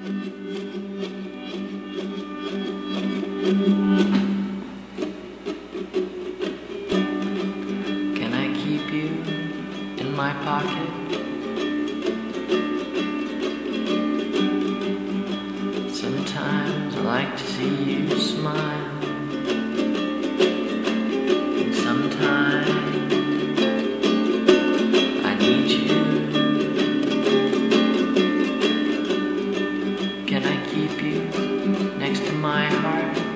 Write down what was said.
Can I keep you in my pocket? Sometimes I like to see you smile. Can I keep you next to my heart?